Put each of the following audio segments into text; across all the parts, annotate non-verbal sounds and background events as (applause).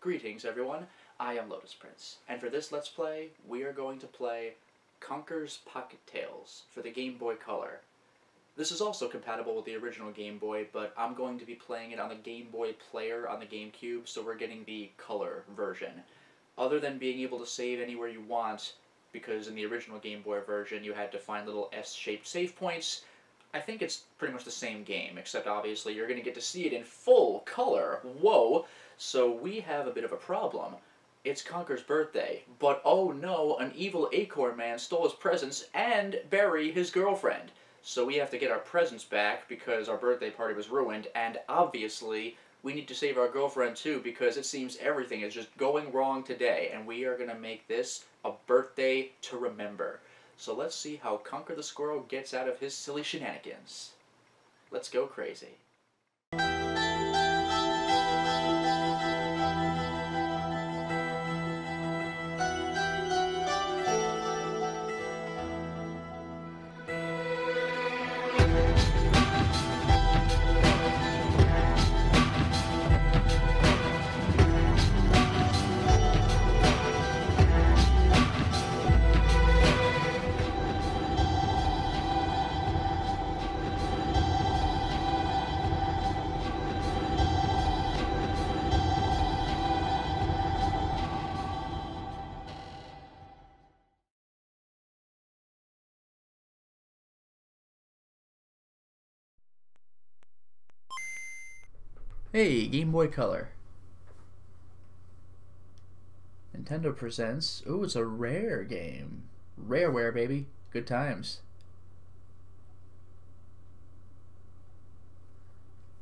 Greetings everyone, I am Lotus Prince, and for this Let's Play, we are going to play Conker's Pocket Tales for the Game Boy Color. This is also compatible with the original Game Boy, but I'm going to be playing it on the Game Boy Player on the GameCube, so we're getting the color version. Other than being able to save anywhere you want, because in the original Game Boy version you had to find little S-shaped save points, I think it's pretty much the same game, except obviously you're going to get to see it in full color. Whoa! So we have a bit of a problem. It's Conker's birthday, but oh no, an evil acorn man stole his presents and Berri, his girlfriend. So we have to get our presents back because our birthday party was ruined, and obviously we need to save our girlfriend too because it seems everything is just going wrong today, and we are going to make this a birthday to remember. So let's see how Conker the Squirrel gets out of his silly shenanigans. Let's go crazy. Hey, Game Boy Color. Nintendo presents. Ooh, it's a rare game. Rareware, baby. Good times.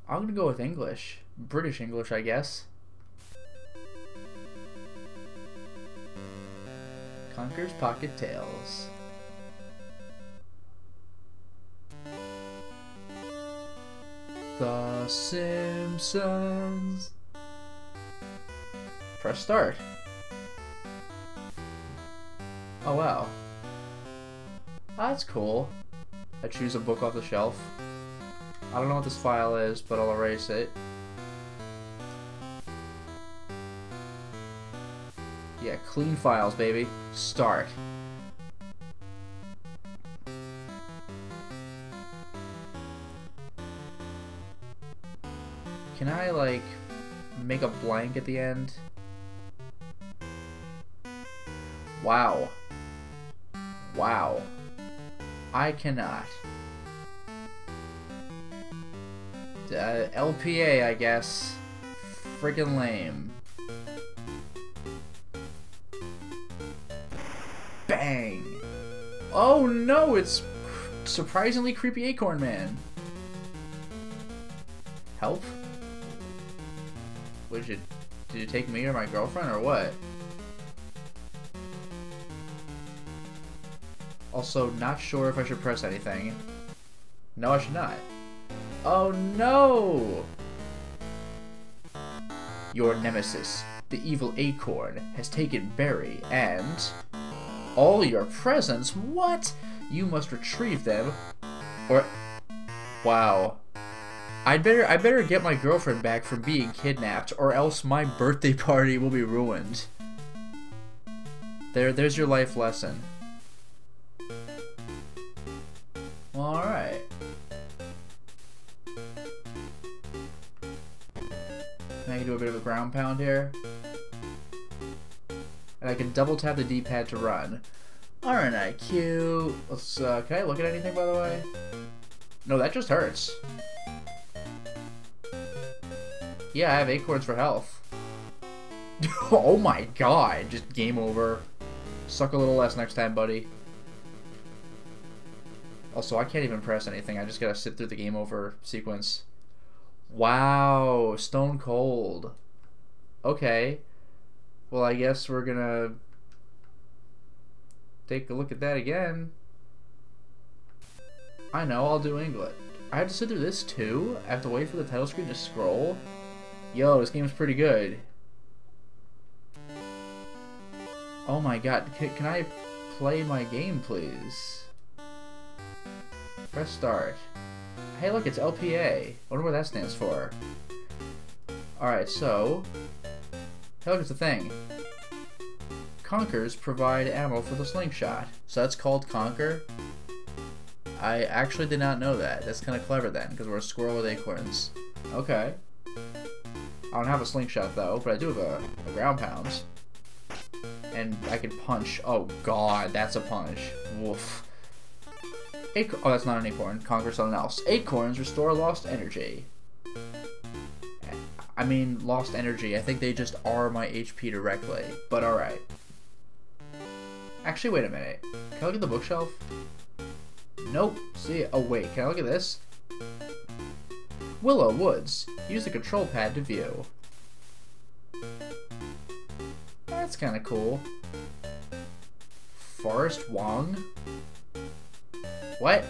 I'm gonna go with English. British English, I guess. Conker's Pocket Tales. The Simpsons. Press start. Oh wow. That's cool. I choose a book off the shelf. I don't know what this file is, but I'll erase it. Yeah, clean files, baby. Start. Blank at the end? Wow. Wow. I cannot. Uh, LPA, I guess. Friggin' lame. Bang! Oh no, it's surprisingly creepy Acorn Man. Help? Did you take me or my girlfriend or what? Also, not sure if I should press anything. No, I should not. Oh no! Your nemesis, the evil acorn, has taken Berri and... All your presents? What? You must retrieve them, or... Wow. I'd better I better get my girlfriend back from being kidnapped, or else my birthday (laughs) party will be ruined. There, there's your life lesson. Well, alright. I can do a bit of a ground pound here. And I can double tap the D-pad to run. Alright, Q. Let's, uh, can I look at anything, by the way? No, that just hurts. Yeah, I have acorns for health. (laughs) oh my god, just game over. Suck a little less next time, buddy. Also, I can't even press anything. I just gotta sit through the game over sequence. Wow, stone cold. Okay. Well, I guess we're gonna take a look at that again. I know, I'll do England. I have to sit through this too? I have to wait for the title screen to scroll? Yo, this game's pretty good. Oh my god, can, can I play my game, please? Press start. Hey, look, it's LPA. I wonder what that stands for. Alright, so... Hey, look, it's a thing. Conkers provide ammo for the slingshot. So that's called Conker? I actually did not know that. That's kind of clever then, because we're a squirrel with acorns. Okay. I don't have a slingshot though, but I do have a, a ground pound. And I can punch. Oh god, that's a punch. Woof. Acor oh, that's not an acorn. Conquer something else. Acorns restore lost energy. I mean, lost energy. I think they just are my HP directly. But alright. Actually, wait a minute. Can I look at the bookshelf? Nope. See, oh wait, can I look at this? Willow Woods. Use the control pad to view. That's kind of cool. Forest Wong? What?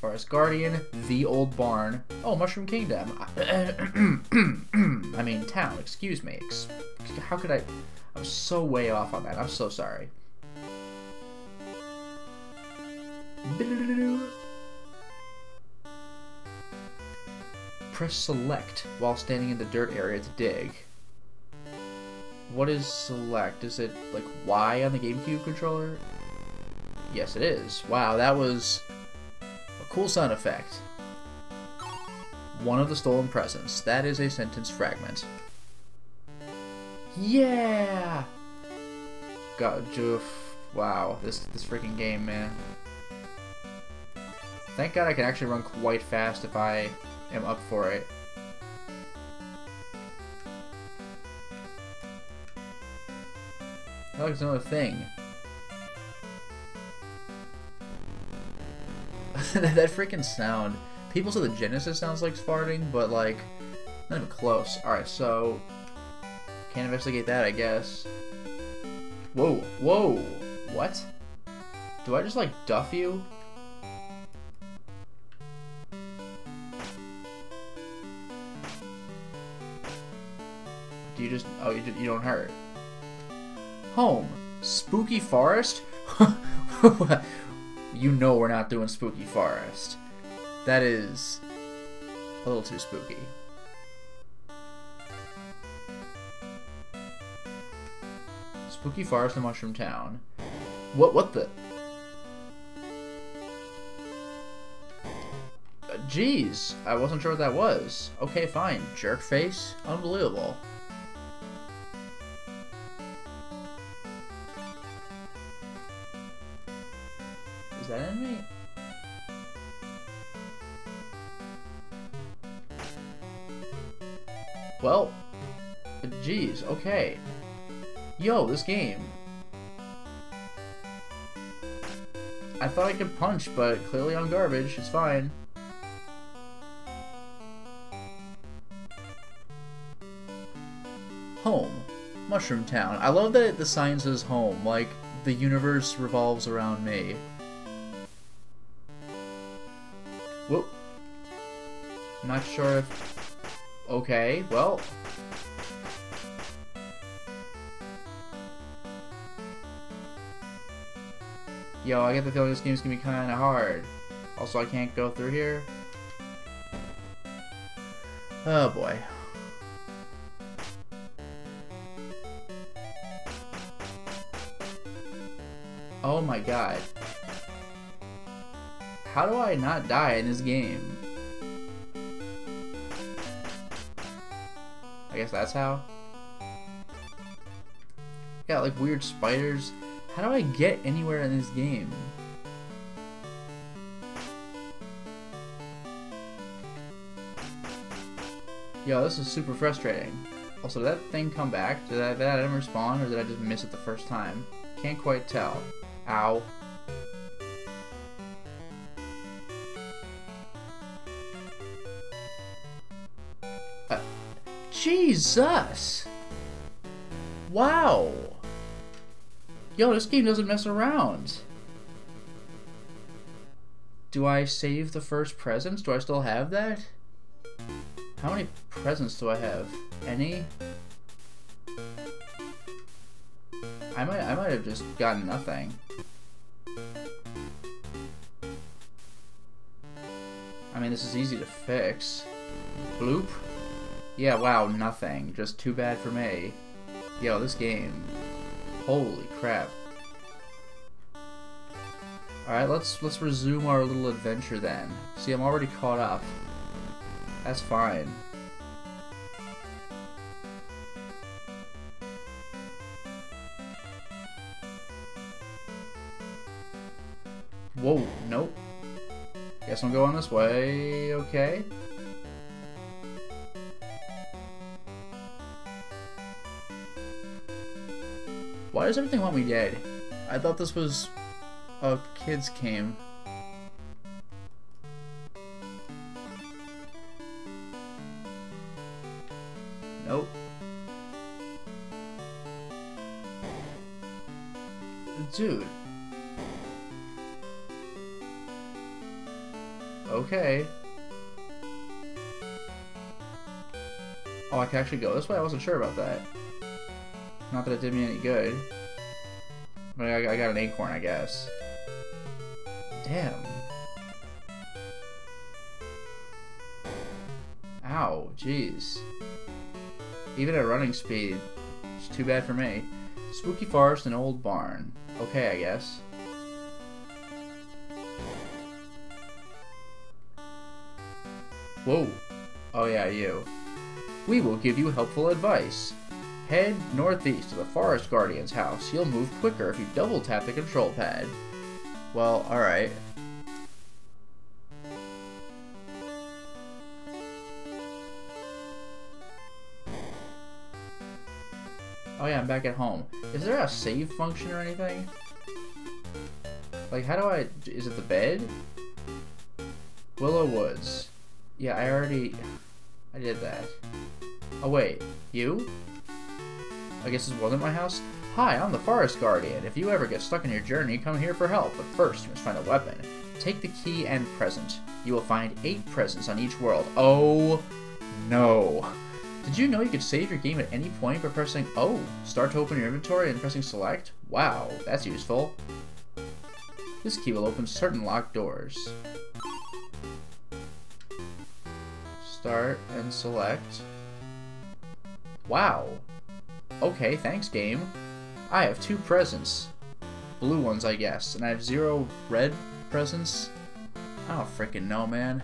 Forest Guardian, The Old Barn. Oh, Mushroom Kingdom. I (clears throat) mean, town, excuse me. How could I... I'm so way off on that. I'm so sorry. Press select while standing in the dirt area to dig. What is select? Is it like Y on the GameCube controller? Yes, it is. Wow, that was a cool sound effect. One of the stolen presents. That is a sentence fragment. Yeah! God, Joof. Wow, this this freaking game, man. Thank God I can actually run quite fast if I am up for it. That looks another thing. (laughs) that, freaking sound. People say the Genesis sounds like farting, but like, not even close. Alright, so, can't investigate that, I guess. Whoa, whoa, what? Do I just like duff you? You just, oh, you, you don't hurt. Home. Spooky Forest? (laughs) you know we're not doing Spooky Forest. That is a little too spooky. Spooky Forest and Mushroom Town. What, what the? Uh, Jeez, I wasn't sure what that was. Okay, fine. Jerk face? Unbelievable. Okay. Yo, this game. I thought I could punch, but clearly on garbage. It's fine. Home. Mushroom Town. I love that the sign says home, like the universe revolves around me. Whoop. Not sure if... Okay, well... Yo, I get the feeling this game's gonna be kinda hard. Also, I can't go through here. Oh boy. Oh my god. How do I not die in this game? I guess that's how. Got like weird spiders. How do I get anywhere in this game? Yo, this is super frustrating. Also, did that thing come back? Did that, did that ever spawn, or did I just miss it the first time? Can't quite tell. Ow. Uh, Jesus! Wow! Yo, this game doesn't mess around. Do I save the first presents? Do I still have that? How many presents do I have? Any? I might I might have just gotten nothing. I mean, this is easy to fix. Bloop? Yeah, wow, nothing. Just too bad for me. Yo, this game. Holy crap. Alright, let's let's resume our little adventure then. See, I'm already caught up. That's fine. Whoa, nope. Guess I'm going this way, okay. Why does everything want me dead? I thought this was a kids game. Nope. Dude. Okay. Oh, I can actually go this way? I wasn't sure about that. Not that it did me any good. But I, I got an acorn, I guess. Damn. Ow, jeez. Even at running speed, it's too bad for me. Spooky forest and old barn. Okay, I guess. Whoa. Oh yeah, you. We will give you helpful advice. Head northeast to the Forest Guardian's house. He'll move quicker if you double tap the control pad. Well, alright. Oh yeah, I'm back at home. Is there a save function or anything? Like, how do I... Is it the bed? Willow Woods. Yeah, I already... I did that. Oh wait, you? I guess this wasn't my house? Hi, I'm the Forest Guardian. If you ever get stuck in your journey, come here for help. But first, you must find a weapon. Take the key and present. You will find eight presents on each world. Oh, no. Did you know you could save your game at any point by pressing O? Start to open your inventory and pressing select? Wow, that's useful. This key will open certain locked doors. Start and select. Wow. Okay, thanks, game. I have two presents. Blue ones, I guess. And I have zero red presents? I don't freaking know, man.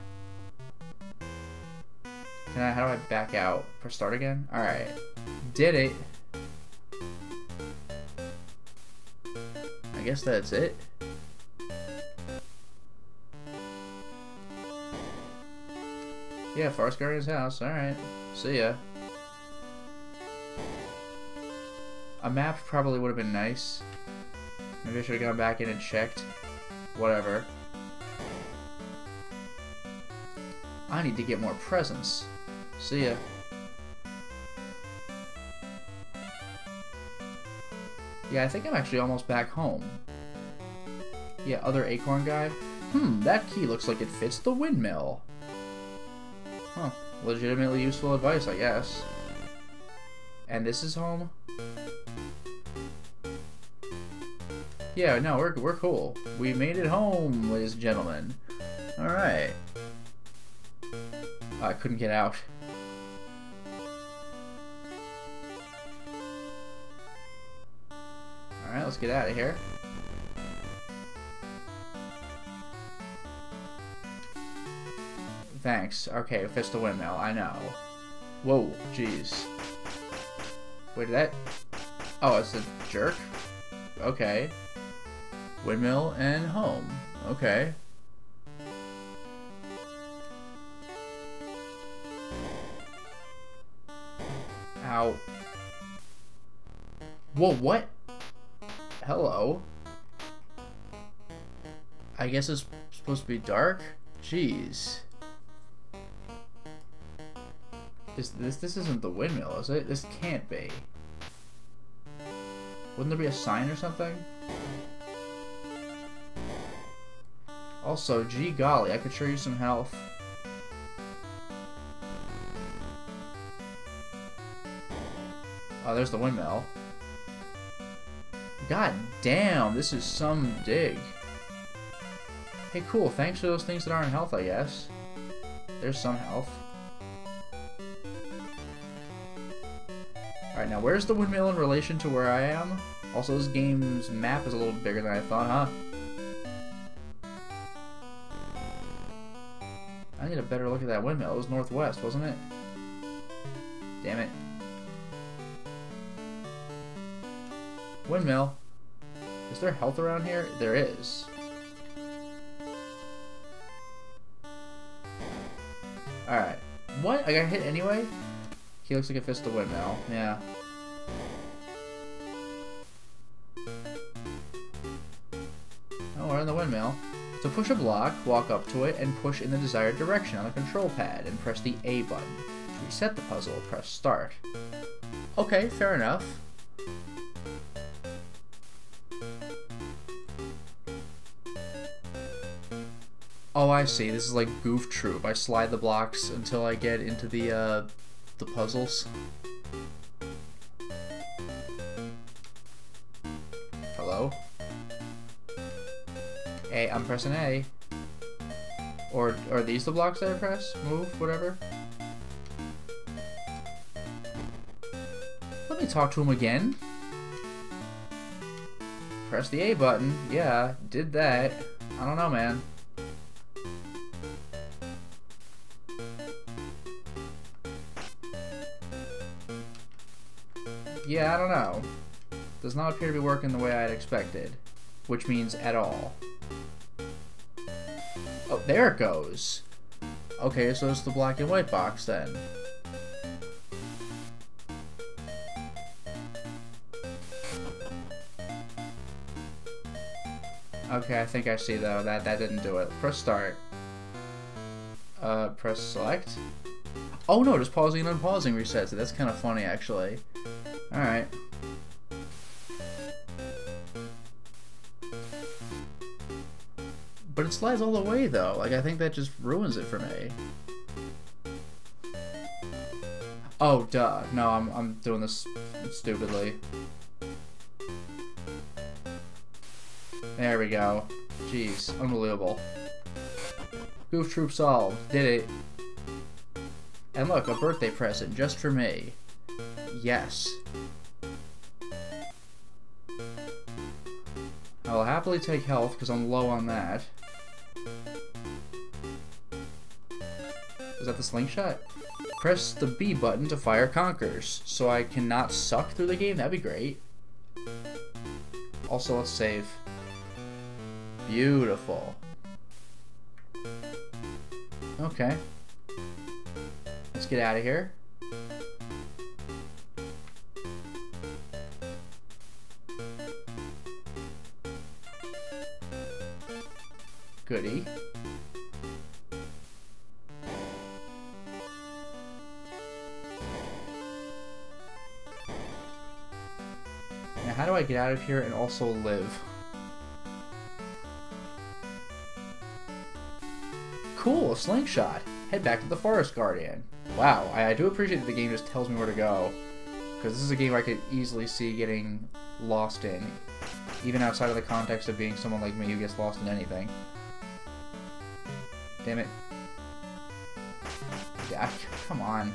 Can I, how do I back out? Press start again? Alright. Did it. I guess that's it. Yeah, Forest Guardian's house. Alright. See ya. A map probably would have been nice. Maybe I should have gone back in and checked. Whatever. I need to get more presents. See ya. Yeah, I think I'm actually almost back home. Yeah, other acorn guy. Hmm, that key looks like it fits the windmill. Huh. Legitimately useful advice, I guess. And this is home? Yeah, no, we're, we're cool. We made it home, ladies and gentlemen. Alright. I couldn't get out. Alright, let's get out of here. Thanks. Okay, fist the windmill, I know. Whoa, jeez. Wait, that... Oh, it's a jerk? Okay. Windmill and home. Okay. Ow. Whoa, what? Hello. I guess it's supposed to be dark? Jeez. This, this, this isn't the windmill, is it? This can't be. Wouldn't there be a sign or something? Also, gee golly, I could show you some health. Oh, there's the windmill. God damn, this is some dig. Hey, cool, thanks for those things that aren't health, I guess. There's some health. Alright, now where's the windmill in relation to where I am? Also, this game's map is a little bigger than I thought, huh? Better look at that windmill. It was northwest, wasn't it? Damn it. Windmill. Is there health around here? There is. Alright. What? I got hit anyway? He looks like a fist of windmill. Yeah. Oh, we're in the windmill. To push a block, walk up to it and push in the desired direction on the control pad and press the A button. To reset the puzzle, press start. Okay, fair enough. Oh, I see. This is like Goof Troop. I slide the blocks until I get into the, uh, the puzzles. Pressing A. Or are these the blocks that I press? Move, whatever. Let me talk to him again. Press the A button. Yeah, did that. I don't know, man. Yeah, I don't know. Does not appear to be working the way I'd expected. Which means at all. Oh, there it goes. Okay, so it's the black and white box then. Okay, I think I see though. That that didn't do it. Press start. Uh, press select. Oh no, just pausing and unpausing resets it. That's kind of funny actually. Alright. It slides all the way, though. Like, I think that just ruins it for me. Oh, duh. No, I'm, I'm doing this stupidly. There we go. Jeez, unbelievable. Goof Troop solved. Did it. And look, a birthday present just for me. Yes. I'll happily take health because I'm low on that. Is that the slingshot? Press the B button to fire conkers, so I cannot suck through the game? That'd be great. Also, let's save. Beautiful. Okay. Let's get out of here. Goody. I get out of here and also live? Cool, a slingshot. Head back to the Forest Guardian. Wow, I, I do appreciate that the game just tells me where to go. Because this is a game I could easily see getting lost in. Even outside of the context of being someone like me who gets lost in anything. Damn it. Yeah, (laughs) come on.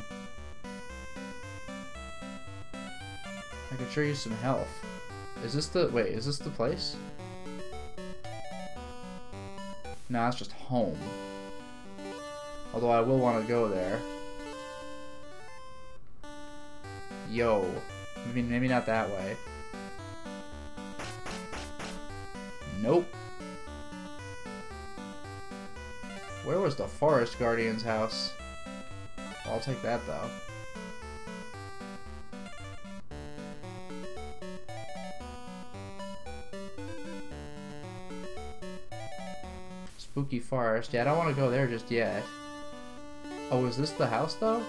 I could show you some health. Is this the... Wait, is this the place? No, that's just home. Although I will want to go there. Yo. Maybe, maybe not that way. Nope. Where was the Forest Guardian's house? I'll take that, though. Spooky Forest. Yeah, I don't want to go there just yet. Oh, is this the house, though?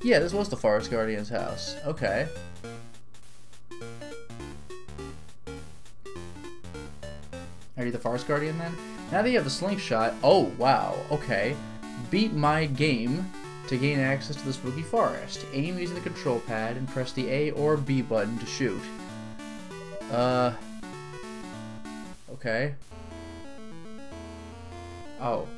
Yeah, this was the Forest Guardian's house. Okay. Are you the Forest Guardian then? Now that you have the slingshot, oh wow, okay. Beat my game to gain access to the spooky forest. Aim using the control pad and press the A or B button to shoot. Uh, Okay. Oh.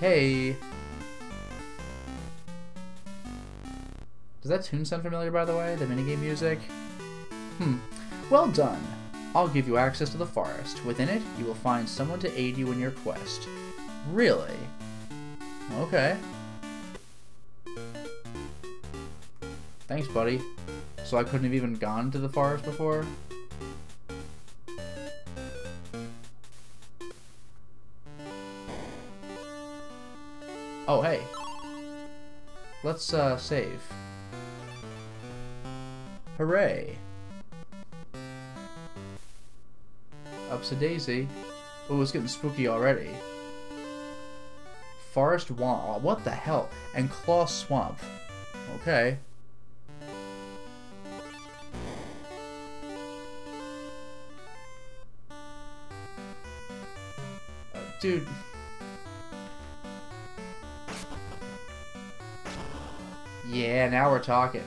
Hey. Does that tune sound familiar, by the way? The minigame music? Hmm. Well done. I'll give you access to the forest. Within it, you will find someone to aid you in your quest. Really? Okay. Thanks, buddy. So I couldn't have even gone to the forest before? Oh, hey. Let's, uh, save. Hooray! Daisy. Oh, it's getting spooky already. Forest Womp. What the hell? And Claw Swamp. Okay. Uh, dude. Yeah, now we're talking.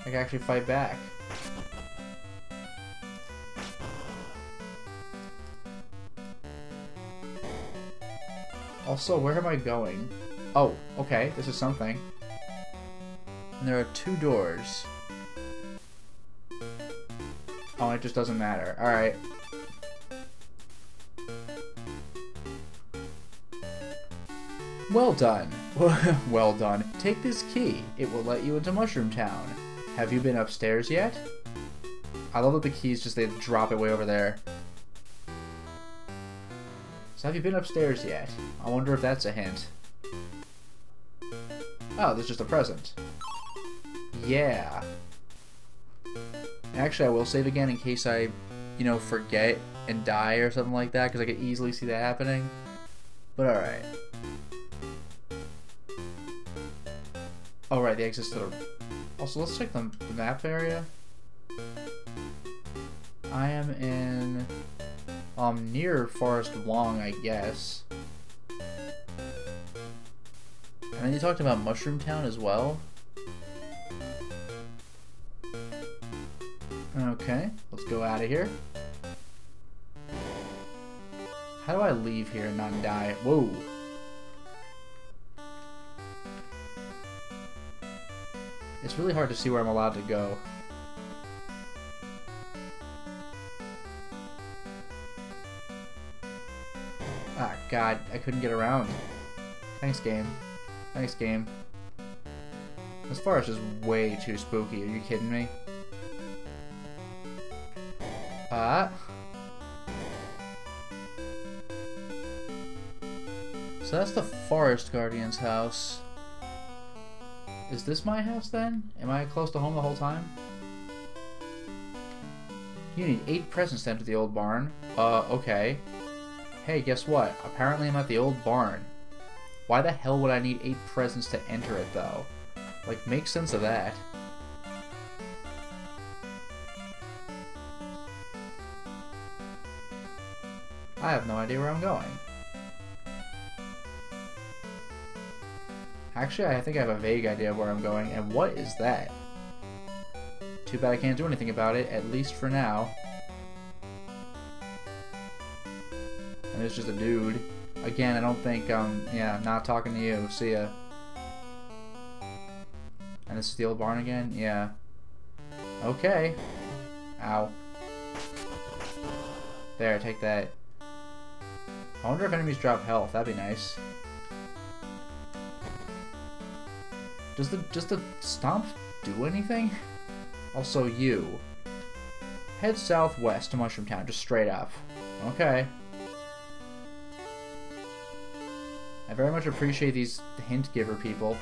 I can actually fight back. Also, where am I going? Oh, okay, this is something. And there are two doors. Oh, it just doesn't matter. Alright. Well done. (laughs) well done. Take this key. It will let you into Mushroom Town. Have you been upstairs yet? I love that the keys just, they drop it way over there. So have you been upstairs yet? I wonder if that's a hint. Oh, there's just a present. Yeah. Actually, I will save again in case I, you know, forget and die or something like that, because I could easily see that happening. But alright. Oh, right, the exit's to the... Also, let's check the, the map area. I am in... Um, near Forest Wong, I guess. And then you talked about Mushroom Town as well. Okay, let's go out of here. How do I leave here and not die? Whoa. It's really hard to see where I'm allowed to go. God, I couldn't get around. Thanks, game. Thanks, game. This forest is way too spooky. Are you kidding me? Ah. So that's the Forest Guardian's house. Is this my house then? Am I close to home the whole time? You need eight presents to enter the old barn. Uh, okay. Hey, guess what? Apparently I'm at the old barn. Why the hell would I need eight presents to enter it, though? Like, make sense of that. I have no idea where I'm going. Actually, I think I have a vague idea of where I'm going, and what is that? Too bad I can't do anything about it, at least for now. It's just a dude. Again, I don't think, um, yeah, not talking to you. See ya. And this is the old barn again? Yeah. Okay. Ow. There, take that. I wonder if enemies drop health. That'd be nice. Does the does the stomp do anything? Also, you. Head southwest to Mushroom Town, just straight up. Okay. I very much appreciate these hint giver people.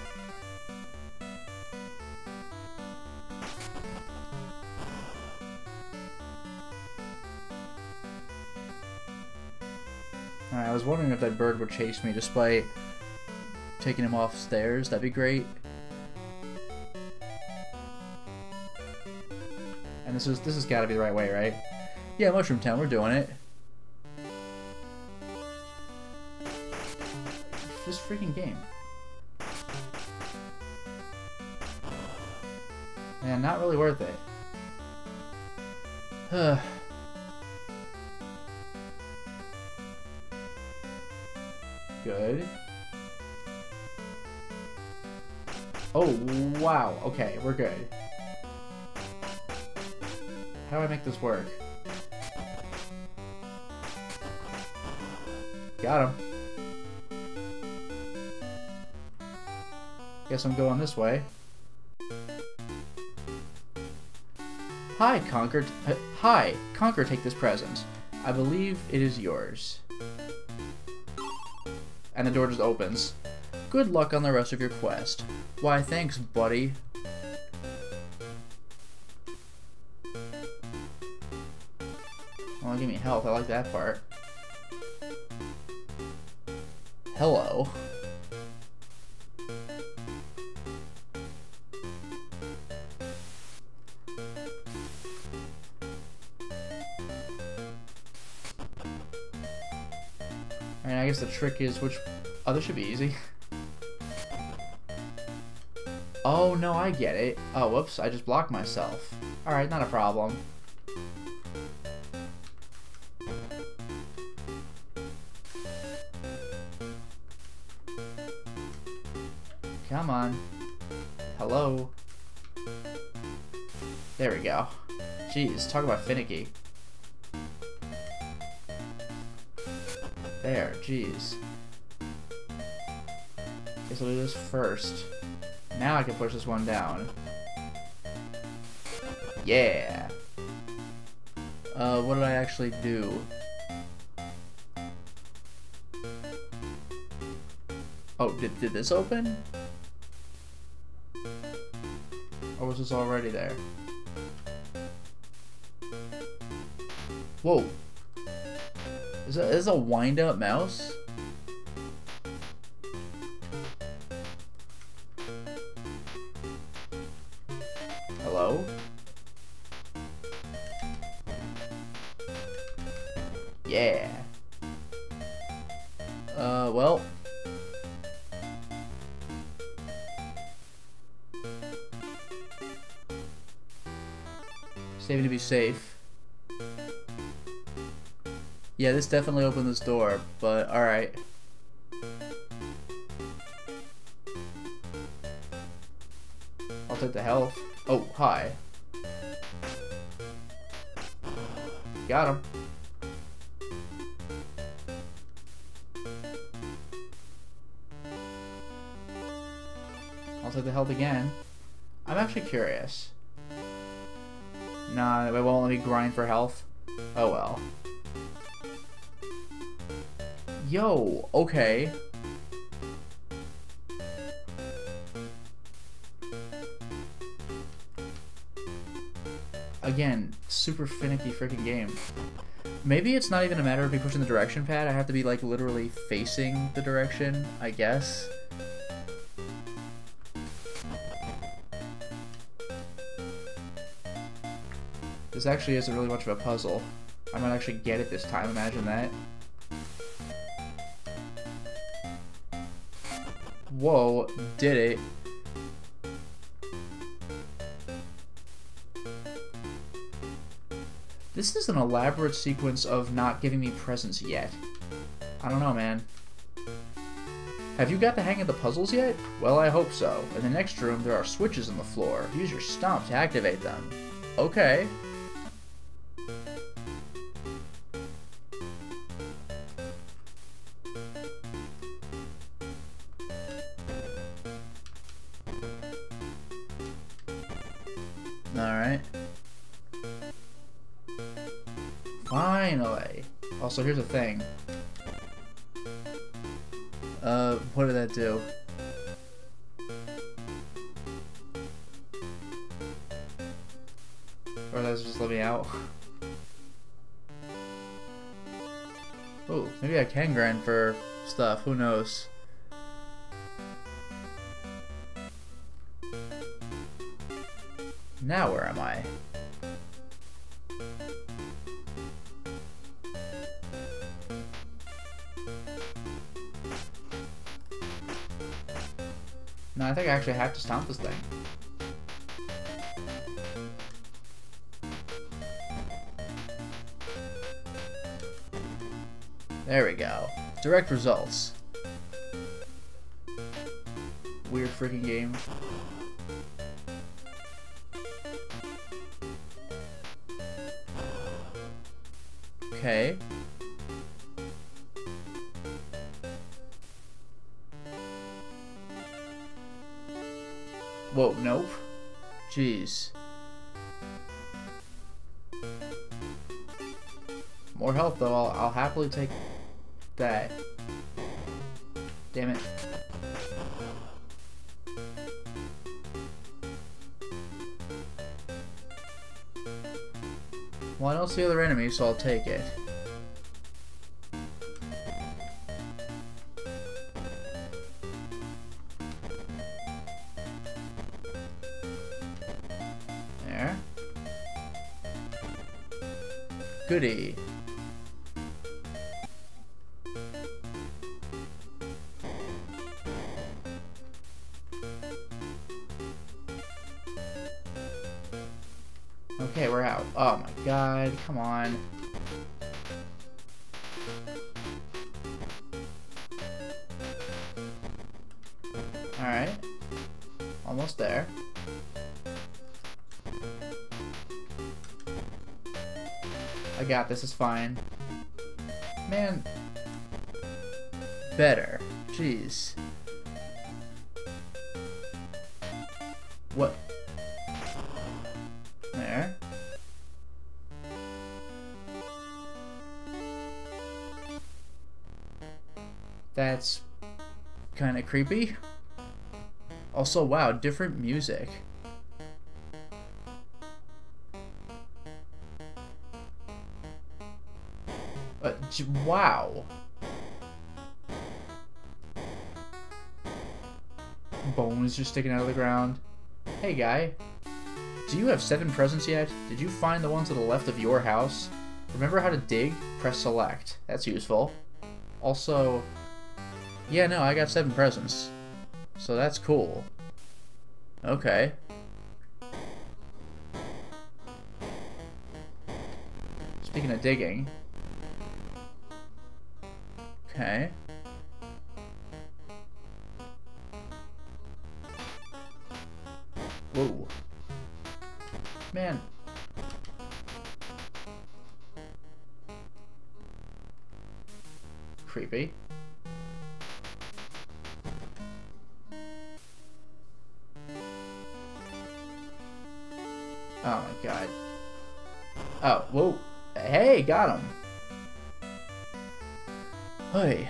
I was wondering if that bird would chase me despite taking him off stairs. That'd be great. And this is this has got to be the right way, right? Yeah, Mushroom Town, we're doing it. this freaking game. Man, not really worth it. (sighs) Good. Oh, wow. Okay, we're good. How do I make this work? Got him. Guess I'm going this way. Hi, Conker. Uh, hi, Conker, take this present. I believe it is yours. And the door just opens. Good luck on the rest of your quest. Why, thanks, buddy. Well, give me health. I like that part. Hello. Trick is which... Oh, this should be easy. Oh, no, I get it. Oh, whoops, I just blocked myself. Alright, not a problem. Come on. Hello. There we go. Jeez, talk about finicky. Jeez. Guess I'll do this first. Now I can push this one down. Yeah! Uh, what did I actually do? Oh, did, did this open? Or was this already there? Whoa! Is that is a wind-up mouse? Yeah, this definitely opened this door, but alright. I'll take the health. Oh, hi. Got him. I'll take the health again. I'm actually curious. Nah, it won't let me grind for health. Oh well. Yo, okay. Again, super finicky freaking game. Maybe it's not even a matter of me pushing the direction pad, I have to be like literally facing the direction, I guess. This actually isn't really much of a puzzle. I might actually get it this time, imagine that. Whoa, did it. This is an elaborate sequence of not giving me presents yet. I don't know, man. Have you got the hang of the puzzles yet? Well, I hope so. In the next room, there are switches on the floor. Use your stomp to activate them. Okay. Also, here's the thing. Uh, what did that do? Or does just let me out? (laughs) Oh, maybe I can grind for stuff, who knows? Now where am I? I think I actually have to stomp this thing. There we go. Direct results. Weird freaking game. Okay. Take that. Damn it. Well, I don't see other enemies, so I'll take it. There. Goody. Come on. Alright. Almost there. I got this, it's fine. Man. Better. Jeez. That's kind of creepy. Also, wow, different music. Uh, wow. Bones just sticking out of the ground. Hey, guy. Do you have seven presents yet? Did you find the ones to the left of your house? Remember how to dig? Press select. That's useful. Also, yeah, no, I got seven presents. So that's cool. Okay. Speaking of digging. Okay. Whoa. Man. Creepy. Oh my god. Oh, whoa. Hey, got him. Hey.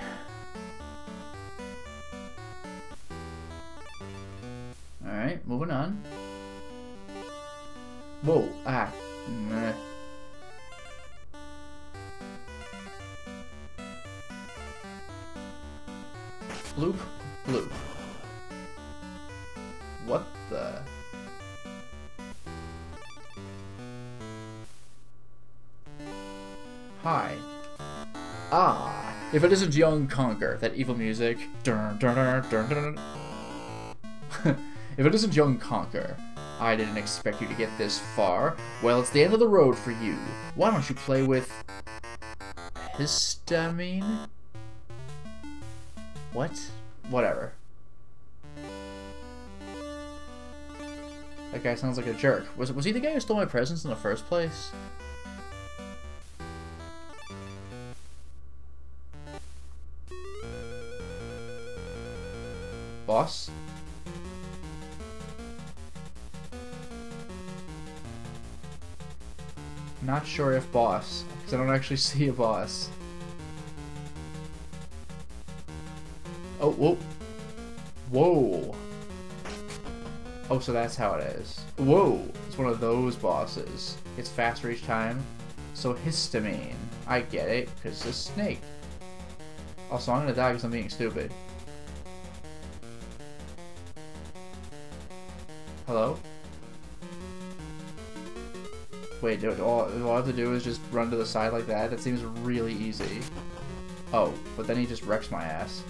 Alright, moving on. Whoa, ah. Meh. Bloop, bloop. If it isn't Young Conker, that evil music. Dun, dun, dun, (laughs) if it isn't Young Conker, I didn't expect you to get this far. Well, it's the end of the road for you. Why don't you play with... Histamine? What? Whatever. That guy sounds like a jerk. Was, was he the guy who stole my presents in the first place? Boss? Not sure if boss, because I don't actually (laughs) see a boss. Oh, whoa. Whoa. Oh, so that's how it is. Whoa. It's one of those bosses. It's faster each time. So histamine. I get it, because it's a snake. Also, I'm gonna die because I'm being stupid. Hello? Wait, all, all I have to do is just run to the side like that? That seems really easy. Oh, but then he just wrecks my ass.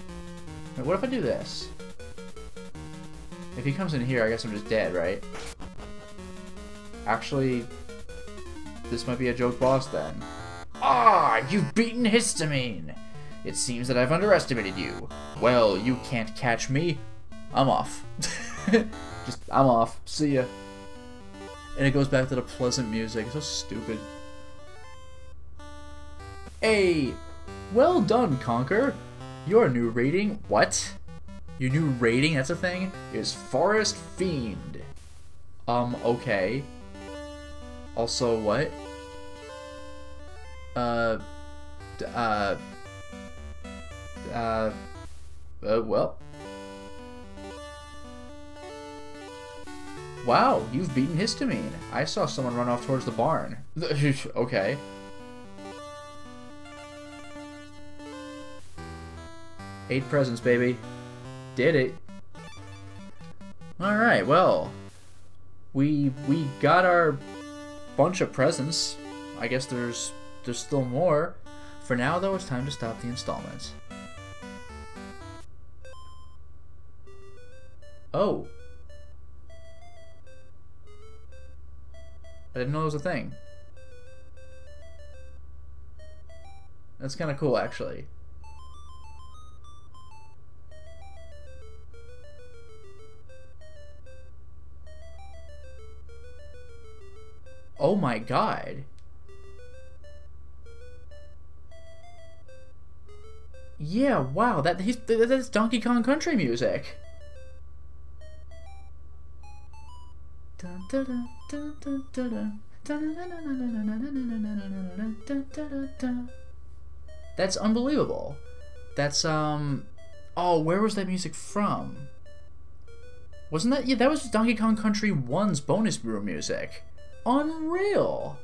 Wait, what if I do this? If he comes in here, I guess I'm just dead, right? Actually, this might be a joke boss then. Ah, you've beaten Histamine! It seems that I've underestimated you. Well, you can't catch me. I'm off. (laughs) Just, I'm off. See ya. And it goes back to the pleasant music. It's so stupid. Hey! Well done, Conker. Your new rating, what? Your new rating, that's a thing, is Forest Fiend. Um, okay. Also, what? Uh, uh, uh, uh, well. Wow, you've beaten Histamine. I saw someone run off towards the barn. (laughs) okay. Eight presents, baby. Did it. Alright, well. We we got our bunch of presents. I guess there's there's still more. For now though, it's time to stop the installments. Oh. I didn't know it was a thing. That's kind of cool, actually. Oh my god. Yeah, wow, that that's Donkey Kong Country music. That's unbelievable. That's um oh, where was that music from? Wasn't that yeah, that was Donkey Kong Country 1's bonus room music. Unreal.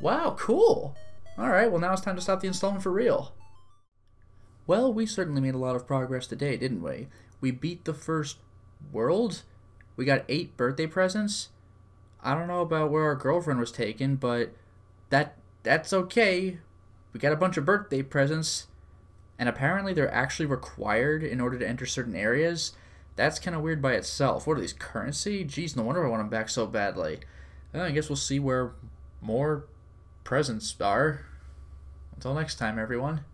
Wow, cool. Alright, well now it's time to stop the installment for real. Well, we certainly made a lot of progress today, didn't we? We beat the first world. We got eight birthday presents. I don't know about where our girlfriend was taken, but that that's okay. We got a bunch of birthday presents, and apparently they're actually required in order to enter certain areas. That's kind of weird by itself. What are these currency? Jeez, no wonder I want them back so badly. Well, I guess we'll see where more presents are. Until next time, everyone.